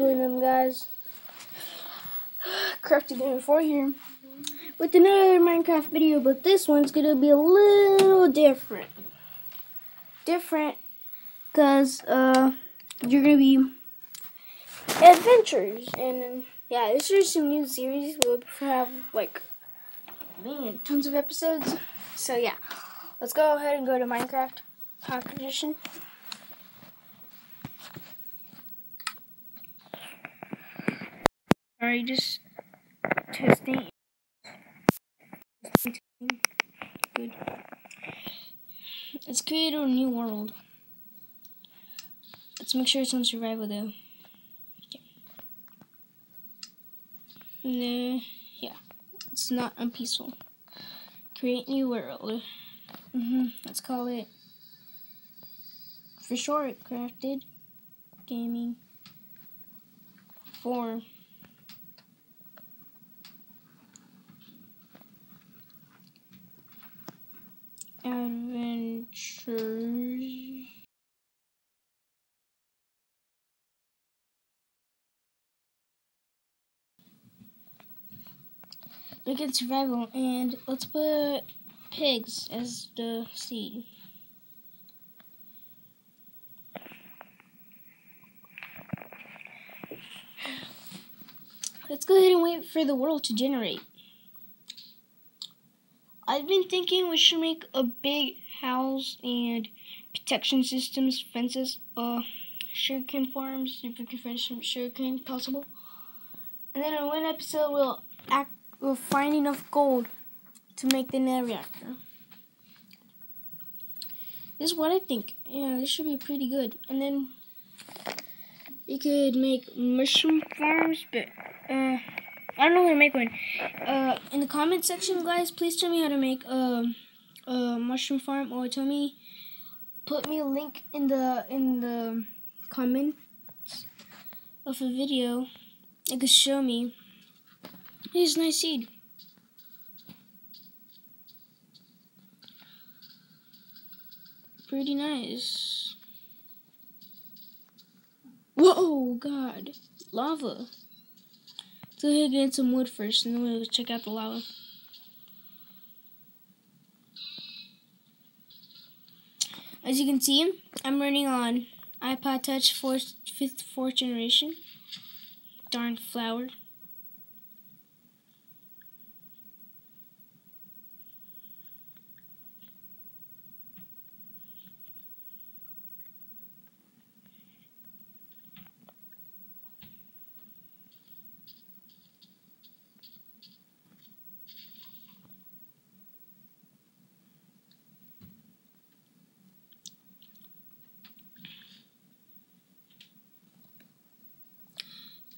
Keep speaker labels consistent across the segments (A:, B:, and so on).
A: doing them guys. Crafted Gaming 4 here with another Minecraft video, but this one's gonna be a little different. Different because uh you're gonna be adventures and yeah, this is some new series. We'll have like man, tons of episodes. So yeah, let's go ahead and go to Minecraft Pocket Edition. Alright, just testing. Good. Let's create a new world. Let's make sure it's on survival though. Okay. No, yeah, it's not unpeaceful. Create new world. Mm hmm Let's call it for short crafted gaming four. Adventures. Look at survival, and let's put pigs as the seed. Let's go ahead and wait for the world to generate. I've been thinking we should make a big house and protection systems, fences, uh, sugarcane farms, if we can find some sugarcane possible. And then in one episode we'll act we'll find enough gold to make the nether reactor. This is what I think. Yeah, this should be pretty good. And then you could make mushroom farms, but uh I don't know how to make one. Uh, in the comment section, guys, please tell me how to make a, a mushroom farm, or tell me, put me a link in the in the comments of a video. It could show me. Here's nice seed. Pretty nice. Whoa, God. Lava. Let's go ahead and get some wood first, and then we'll check out the lava. As you can see, I'm running on iPod Touch 4th, 5th, 4th generation. Darn flower.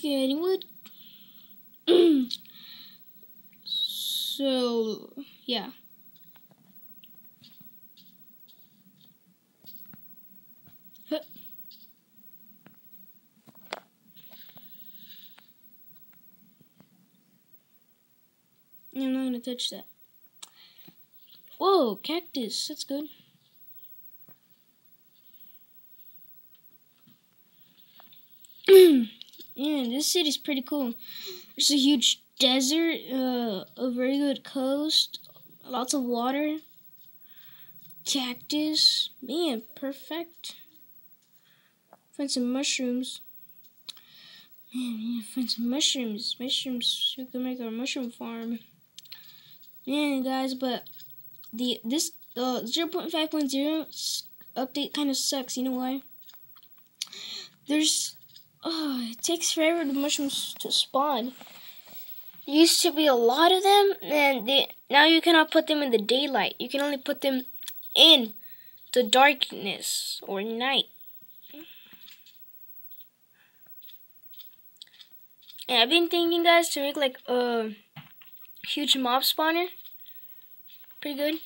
A: Getting wood. so, yeah. I'm not gonna touch that. Whoa, cactus. That's good. Yeah, this city's pretty cool. There's a huge desert, uh, a very good coast, lots of water, cactus. Man, perfect. Find some mushrooms. Man, we need to find some mushrooms. Mushrooms. We can make our mushroom farm. Man, guys, but the this uh 0.5.0 update kind of sucks. You know why? There's Oh, it takes forever the mushrooms to spawn. There used to be a lot of them, and they, now you cannot put them in the daylight. You can only put them in the darkness or night. And I've been thinking, guys, to make like a huge mob spawner. Pretty good.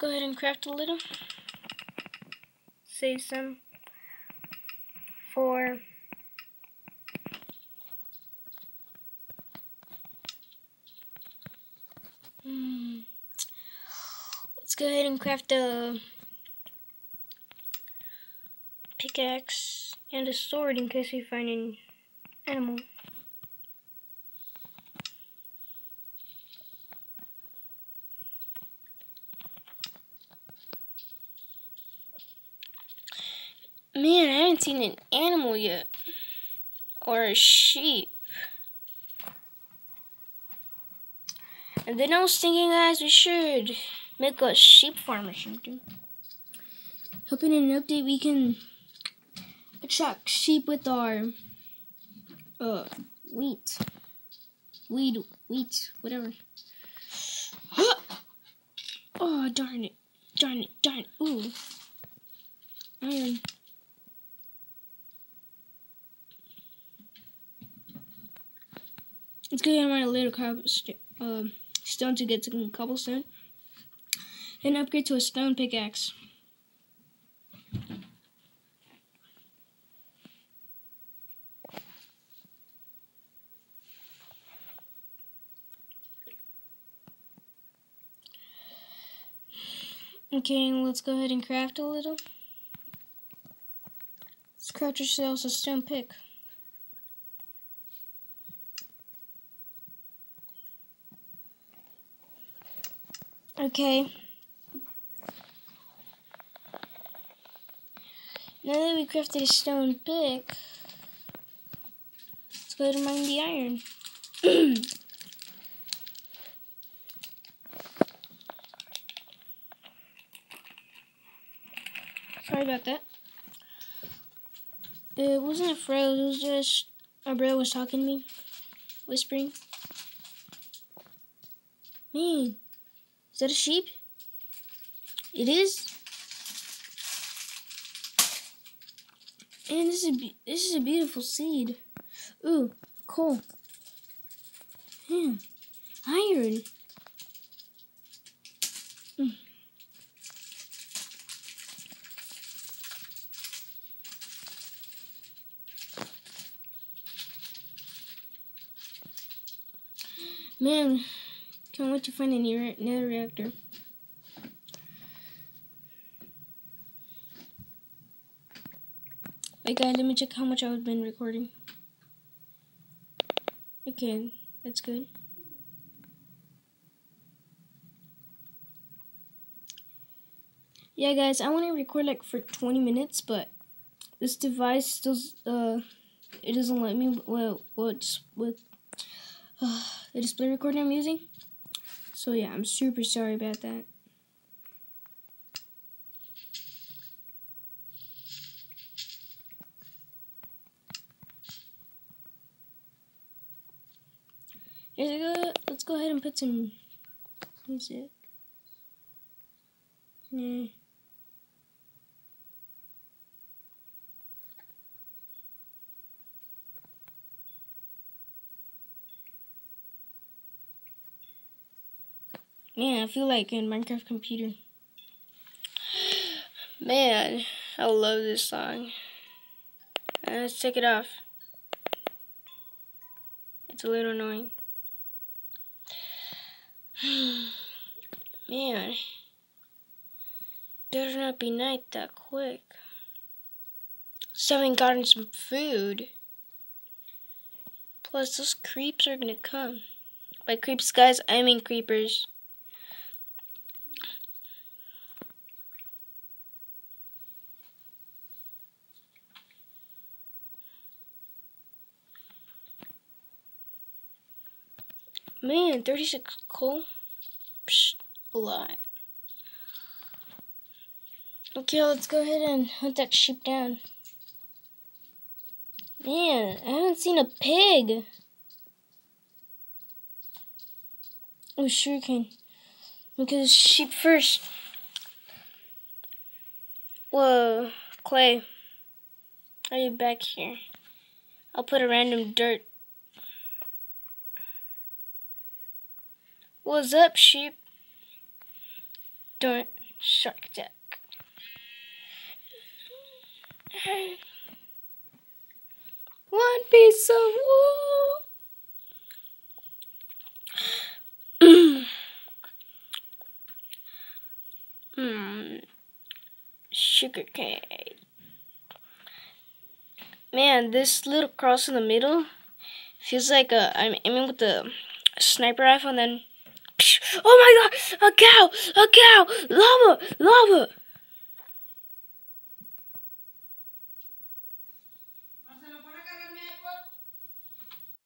A: Go ahead and craft a little. Save some for hmm. Let's go ahead and craft a pickaxe and a sword in case we find an animal. Man, I haven't seen an animal yet. Or a sheep. And then I was thinking, guys, we should make a sheep farm or something. Hoping in an update we can attract sheep with our uh wheat. Weed, wheat, whatever. oh, darn it. Darn it, darn it. Ooh. Iron. Let's go ahead and mine a uh, stone to get some cobblestone. And upgrade to a stone pickaxe. Okay, let's go ahead and craft a little. Let's craft ourselves a stone pick. Okay. Now that we crafted a stone pick, let's go and mine the iron. Sorry about that. It wasn't a froze, it was just my brother was talking to me, whispering. Is that a sheep? It is. And this is a, this is a beautiful seed. Ooh, coal. Hmm, iron. Mm. Man, can't wait to find a nether reactor. Wait guys, let me check how much I've been recording. Okay, that's good. Yeah guys, I want to record like for 20 minutes, but this device still, uh, it doesn't let me, well, what's with uh, the display recorder I'm using. So yeah, I'm super sorry about that. Go, let's go ahead and put some music. Yeah. Man, I feel like in Minecraft computer. Man, I love this song. Uh, let's take it off. It's a little annoying. Man, better not be night that quick. Still haven't gotten some food. Plus, those creeps are gonna come. By creeps, guys, I mean creepers. Man, 36 coal? Psh, a lot. Okay, let's go ahead and hunt that sheep down. Man, I haven't seen a pig. Oh, sure can. This sheep first. Whoa, Clay. Are you back here? I'll put a random dirt What's up, sheep? Don't shark attack. One piece of wool. Hmm. Sugar cane. Man, this little cross in the middle feels like a, I'm aiming with the sniper rifle and then. Oh my god! A cow! A cow! Lava! Lava!